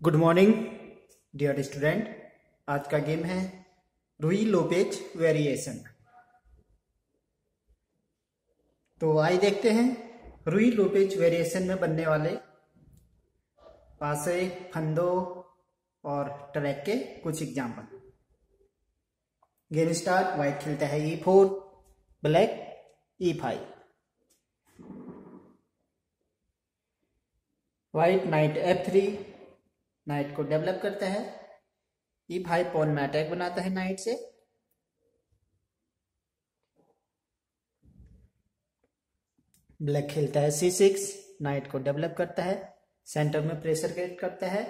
Good morning dear student आज का game है रुई लोपेज वेरिएशन तो आइए देखते हैं रुई लोपेज वेरिएशन में बनने वाले पासे, फंदो और ट्रैक के कुछ एग्ज़ाम्पल गेम स्टार्ट व्हाइट खेलता है E four black E five white knight F three knight को डेवलप करता है। ई फाइव पॉन में अटैक बनाता है नाइट से। ब्लैक खेलता है सी सिक्स नाइट को डेवलप करता है। सेंटर में प्रेशर क्रिएट करता है।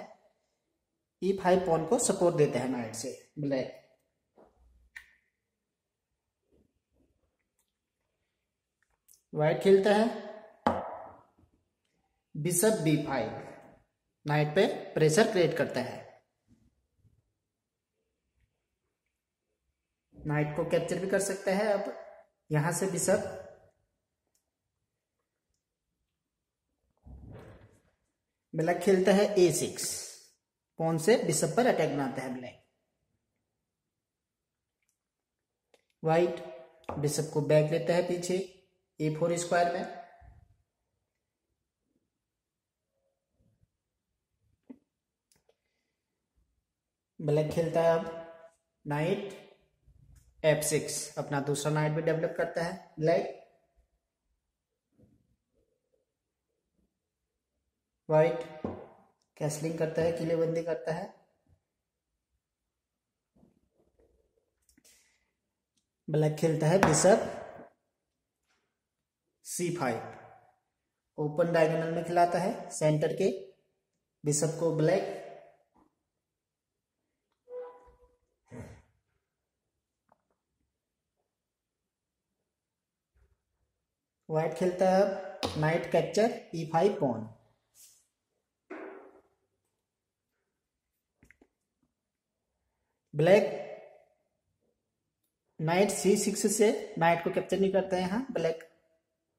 ई फाइव पॉन को सपोर्ट देता है नाइट से। ब्लैक व्हाइट खेलता है। बिशप बी फाइव नाइट पे प्रेशर क्रिएट करता है। नाइट को कैप्चर भी कर सकता है अब। यहाँ से बिशप ब्लैक खेलता है ए सिक्स। पॉन से? बिशप पर अटैक बनाता है ब्लैक व्हाइट बिशप को बैक लेता है पीछे। ए फोर स्क्वायर में। ब्लैक खेलता है अब। नाइट एफ़ सिक्स अपना दूसरा नाइट भी डेवलप करता है। ब्लैक व्हाइट कैसलिंग करता है, किलेबंदी करता है। ब्लैक खेलता है bishop C five open diagonal में खिलाता है सेंटर के। बिशप को ब्लैक व्हाइट खेलता है अब knight capture E five pawn black knight C six से नाइट को कैप्चर नहीं करता है यहाँ. ब्लैक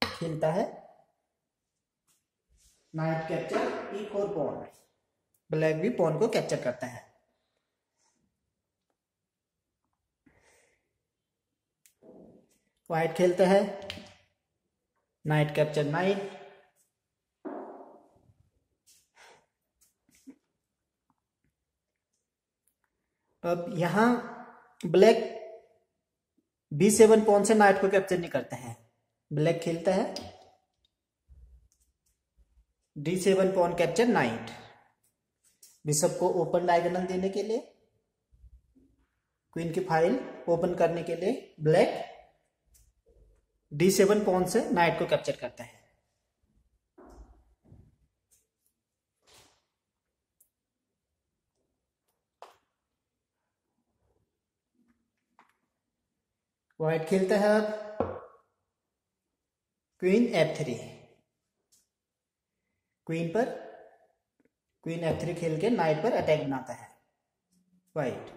खेलता है. Knight capture E four pawn black भी पॉन को कैप्चर करता है. व्हाइट खेलता है. नाइट कैप्चर नाइट अब यहाँ ब्लैक बी सेवन पॉन से नाइट को कैप्चर नहीं करते हैं। ब्लैक खेलता है। D seven pawn capture knight bishop को ओपन डायगोनल देने के लिए। क्वीन की फ़ाइल ओपन करने के लिए ब्लैक डी सेवन पॉन से? नाइट को कैप्चर करता है। व्हाइट खेलता है अब। क्वीन एफ़ थ्री क्वीन पर क्वीन एफ़ थ्री खेल के नाइट पर अटैक बनाता है। व्हाइट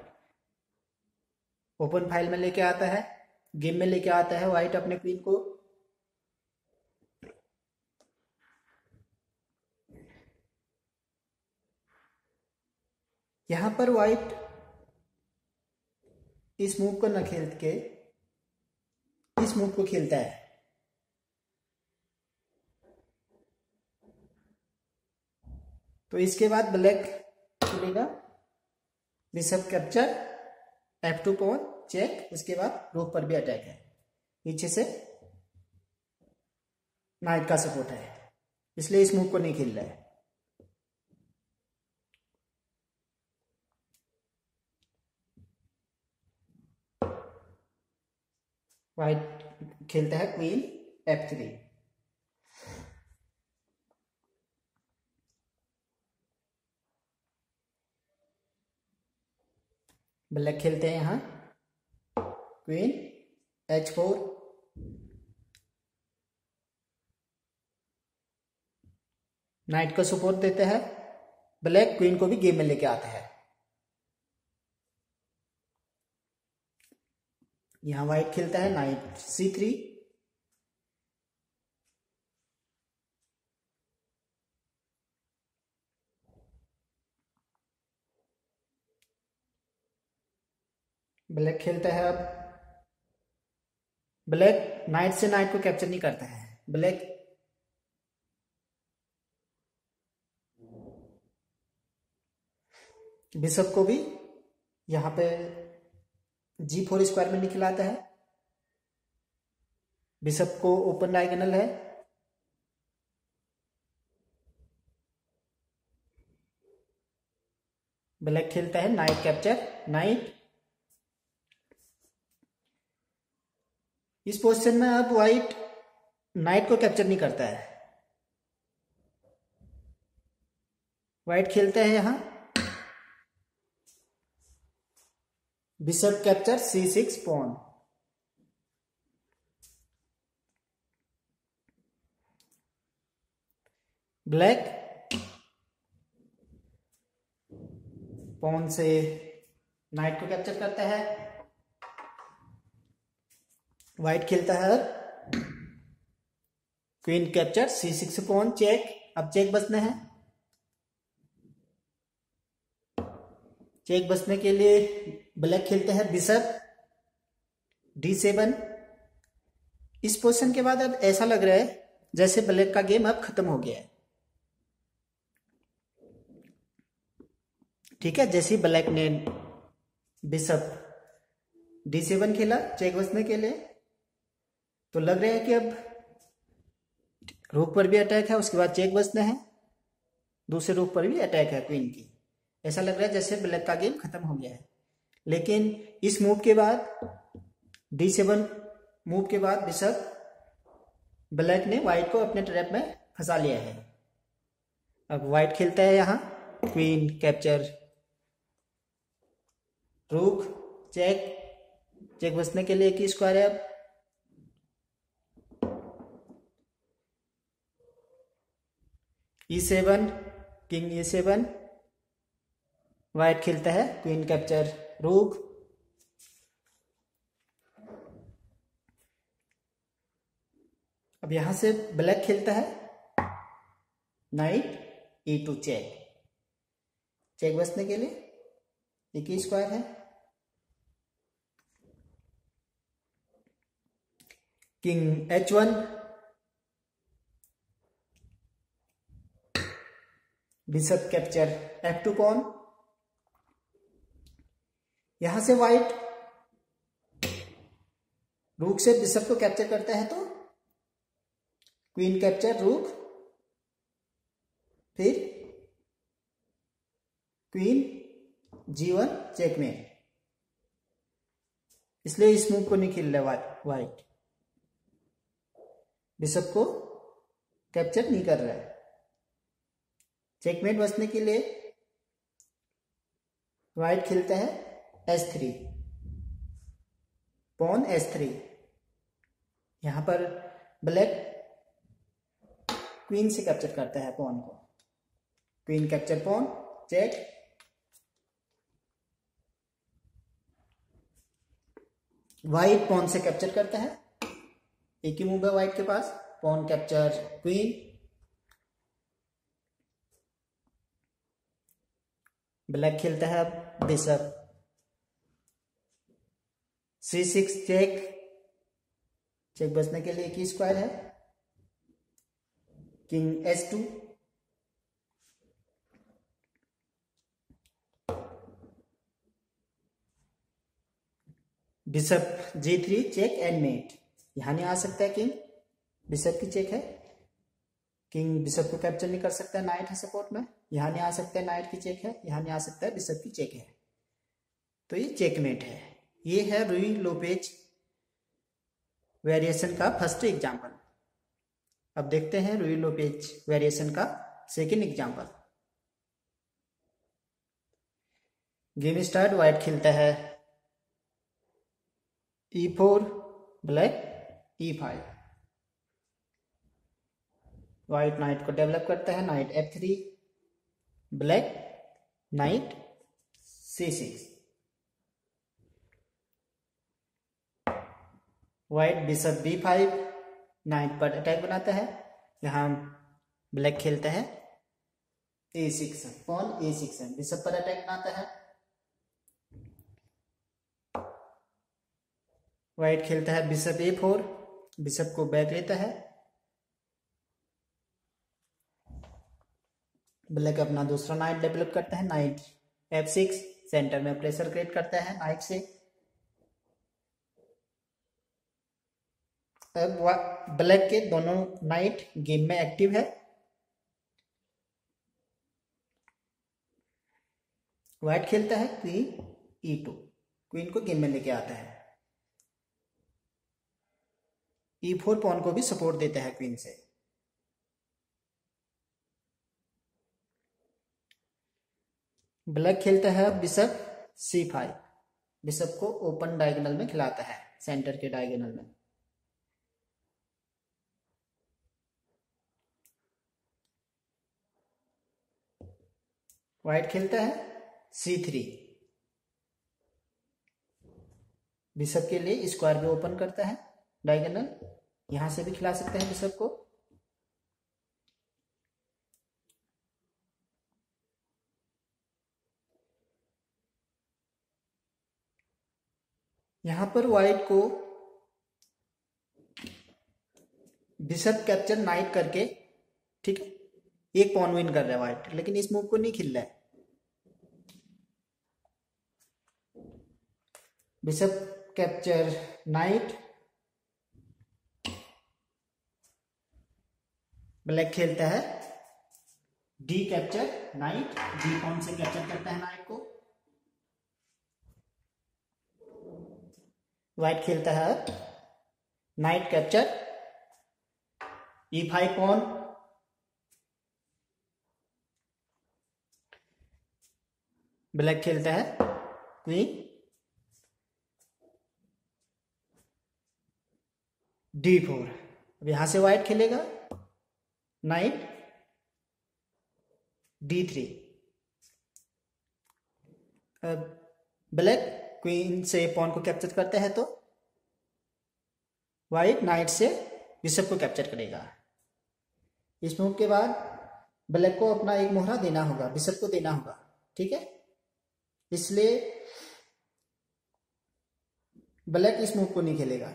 ओपन फ़ाइल में लेके आता है। गेम में लेके आता है व्हाइट अपने क्वीन को। यहाँ पर व्हाइट इस मूव को न खेल के, इस मूव को खेलता है। तो इसके बाद ब्लैक खेलेगा bishop capture F two pawn check, उसके बाद रोक पर भी अटैक है। पीछे से नाइट का सपोर्ट है, इसलिए इस मूव को नहीं खेल रहा है। व्हाइट खेलता है क्वीन एफ़ थ्री ब्लैक खेलते हैं यहाँ। एच फोर नाइट को सपोर्ट देते हैं ब्लैक क्वीन को भी गेम में लेके आते हैं। यहाँ व्हाइट खेलता है नाइट सी थ्री ब्लैक खेलता है अब। ब्लैक नाइट से नाइट को कैप्चर नहीं करता है। ब्लैक। बिशप को भी यहाँ पे जी फोर स्क्वायर में निकलाता है। बिशप को ओपन डायगोनल है। ब्लैक खेलता है, नाइट कैप्चर नाइट। इस पोजीशन में अब व्हाइट नाइट को कैप्चर नहीं करता है। व्हाइट खेलते हैं यहाँ। Bishop capture C six pawn black pawn से नाइट को कैप्चर करता है। व्हाइट खेलता है। Queen capture C six pawn check अब चेक बचना है। चेक बचने के लिए ब्लैक खेलते हैं बिशप डी सेवन इस पोजीशन के बाद अब ऐसा लग रहा है, जैसे ब्लैक का गेम अब खत्म हो गया है। ठीक है, जैसे ब्लैक ने बिशप डी सेवन खेला चेक बचने के लिए। तो लग रहा है कि अब रूप पर भी अटैक है, उसके बाद चेक बचना है। दूसरे रूप पर भी अटैक है क्वीन की। ऐसा लग रहा है जैसे ब्लैक का गेम खत्म हो गया है। लेकिन इस मूव के बाद डी सेवन मूव के बाद बिशप ब्लैक ने व्हाइट को अपने ट्रैप में फंसा लिया है। अब व्हाइट खेलता है यहाँ, queen, capture rook check check बचने के लिए एक स्क्वायर है अब E seven king E seven white खेलता है क्वीन कैप्चर रूक अब यहाँ से ब्लैक खेलता है knight E two check check बचने के लिए एक ही स्क्वायर है. King H one capture F two pawn यहाँ से व्हाइट रूक से बिशप को कैप्चर करता है तो क्वीन कैप्चर रूक फिर क्वीन जीवन चेक में इसलिए इस मूव को नहीं खेल रहा व्हाइट बिशप को कैप्चर नहीं कर रहा है। चेकमेट बचने के लिए व्हाइट खेलता है S three pawn S three यहाँ पर ब्लैक क्वीन से कैप्चर करता है पॉन को। Queen capture pawn, check. White pawn से कैप्चर करता है। एक ही मूव है व्हाइट के पास। Pawn capture queen. ब्लैक खेलता है अब bishop C six check check बचने के लिए की स्क्वायर है? King S two bishop G three check and mate यहाँ नहीं आ सकता है किंग बिशप की चेक है। किंग बिशप को कैप्चर नहीं कर सकता नाइट है सपोर्ट में। यहाँ नहीं आ सकता है नाइट की चेक है, यहाँ नहीं आ सकता है बिशप की चेक है। तो ये चेकमेट है। ये है रुई लोपेज वेरिएशन का फ़र्स्ट एग्ज़ाम्पल अब देखते हैं रुई लोपेज वेरिएशन का second example game start white खेलता है। E four black E five white knight को डेवलप करता है knight F three black knight C six white bishop B five knight पर अटैक बनाता है। यहाँ ब्लैक खेलता है। A six pawn A six bishop पर अटैक बनाता है। वाइट खेलता है। बिशप ए फोर बिशप को बैक लेता है। ब्लैक अपना दूसरा नाइट डेवलप करता है, नाइट एफ़ सिक्स, सेंटर में प्रेशर क्रिएट करता है, नाइट से। अब ब्लैक के दोनों नाइट गेम में एक्टिव है। व्हाइट खेलता है क्वीन ई टू। क्वीन को गेम में लेके आता है। ई फोर पॉन को भी सपोर्ट देता है क्वीन से। ब्लैक खेलता है बिशप सी फाइव बिशप को ओपन डायगोनल में खिलाता है सेंटर के डायगोनल में। व्हाइट खेलता है सी थ्री बिशप के लिए स्क्वायर भी ओपन करता है डायगोनल यहाँ से भी खिला सकते हैं बिशप को। यहाँ पर व्हाइट को बिशप कैप्चर नाइट करके, ठीक है? एक पॉन विन कर रहा है व्हाइट लेकिन इस मूव को नहीं खिल रहा है। बिशप कैप्चर नाइट ब्लैक खेलता है। D capture knight D pawn से कैप्चर करता है नाइट को। व्हाइट खेलता है। Knight capture E five pawn black खेलता है। क्वीन डी फोर अब यहाँ से व्हाइट खेलेगा। Knight D three black queen से पॉन को कैप्चर करता है तो? वाइट नाइट से बिशप को कैप्चर करेगा। इस मूव के बाद ब्लैक को अपना एक मोहरा देना होगा बिशप को देना होगा, ठीक है? इसलिए ब्लैक इस मूव को नहीं खेलेगा।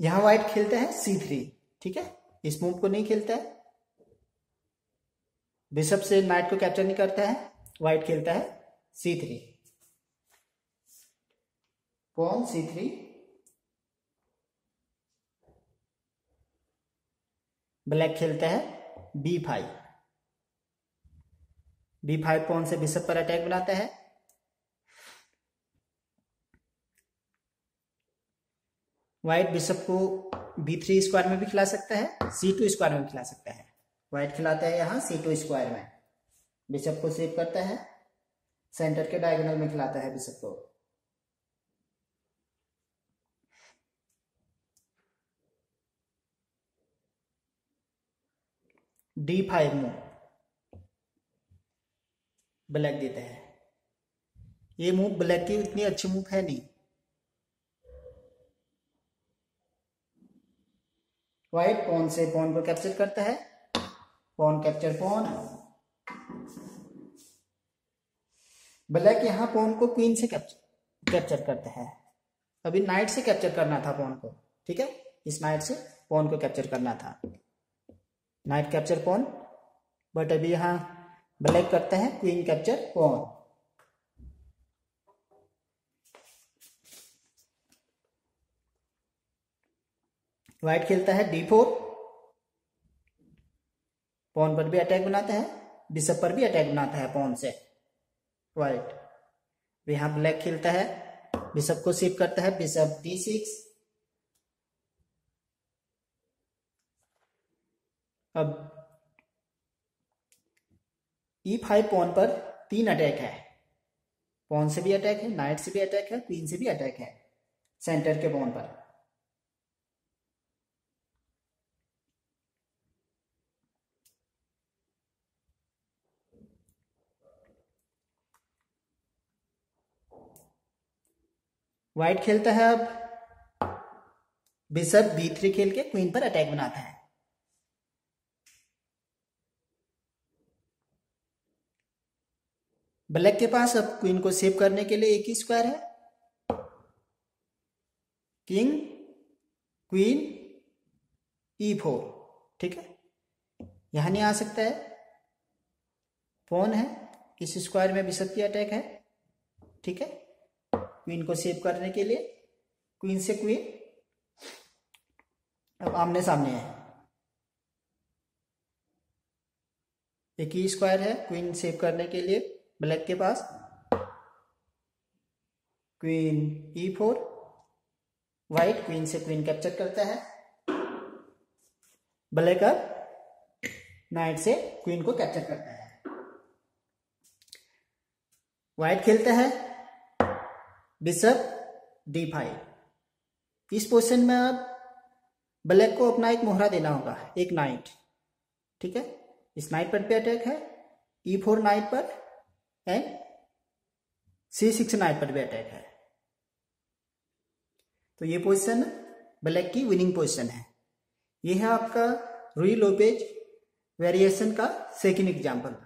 यहाँ व्हाइट खेलता है सी थ्री ठीक है? इस मूव को नहीं खेलता है। बिशप से नाइट को कैप्चर नहीं करता है व्हाइट खेलता है C three pawn C three black खेलता है B five B five pawn से बिशप पर अटैक बनाता है। व्हाइट बिशप को बी थ्री स्क्वायर में भी खिला सकता है सी टू स्क्वायर में खिला सकता है। व्हाइट खिलाता है यहाँ सी टू स्क्वायर में। बिशप को सेव करता है। सेंटर के डायगोनल में खिलाता है बिशप को। डी फाइव मूव ब्लैक देता है। ये मूव ब्लैक की इतनी अच्छी मूव है नहीं। व्हाइट पॉन से पॉन को कैप्चर करता है। पॉन कैप्चर पॉन ब्लैक यहाँ पॉन को क्वीन से कैप्चर कैप्चर करता है। अभी नाइट से कैप्चर करना था पॉन को, ठीक है? इस नाइट से पॉन को कैप्चर करना था। नाइट कैप्चर पॉन बट अभी यहाँ ब्लैक करता है क्वीन कैप्चर पॉन व्हाइट खेलता है डी फोर पॉन पर भी अटैक बनाता है बिशप पर भी अटैक बनाता है पॉन से। व्हाइट यहाँ ब्लैक खेलता है बिशप को शिफ्ट करता है बिशप डी सिक्स अब ई फाइव पॉन पर तीन अटैक है। पॉन से भी अटैक है नाइट से भी अटैक है क्वीन से भी अटैक है सेंटर के पॉन पर। व्हाइट खेलता है अब। बिशप बी थ्री खेल के क्वीन पर अटैक बनाता है। ब्लैक के पास अब क्वीन को सेव करने के लिए एक ही स्क्वायर है। किंग क्वीन ई फोर ठीक है? यहाँ नहीं आ सकता है। फ़ोन है। इस स्क्वायर में बिशप की अटैक है। ठीक है? क्वीन को सेव करने के लिए। क्वीन से क्वीन अब आमने सामने है। एक ही स्क्वायर है क्वीन सेव करने के लिए ब्लैक के पास। Queen E four white queen से क्वीन कैप्चर करता है। ब्लैक अब नाइट से क्वीन को कैप्चर करता है। व्हाइट खेलता है। Bishop D five. इस पोजिशन में अब ब्लैक को अपना एक मोहरा देना होगा, एक नाइट। ठीक है? इस नाइट पर पे अटैक है, ई फोर नाइट पर एंड सी सिक्स नाइट पर भी अटैक है। तो ये पोजीशन ब्लैक की विनिंग पोजीशन है। ये है आपका रुई लोपेज वेरिएशन का सेकेंड एग्ज़ाम्पल